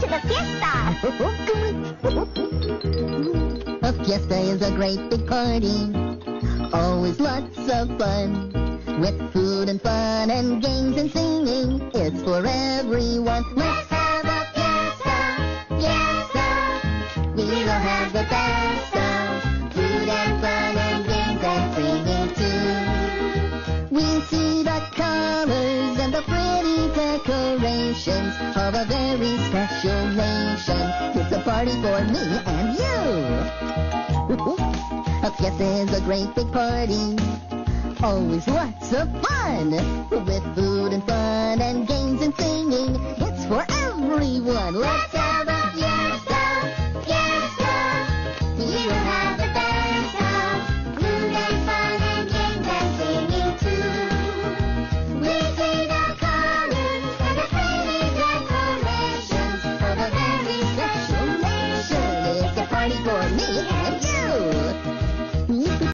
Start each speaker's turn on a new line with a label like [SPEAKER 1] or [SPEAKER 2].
[SPEAKER 1] to the fiesta.
[SPEAKER 2] A fiesta is a great big party. Always lots of fun. With food and fun and games and singing. It's for everyone. Let's have a fiesta, fiesta. We will have the best of food and fun and games and singing too. Of a very special nation. It's a party for me and you. A fiesta is a great big party. Always lots of fun. With food and fun decorations of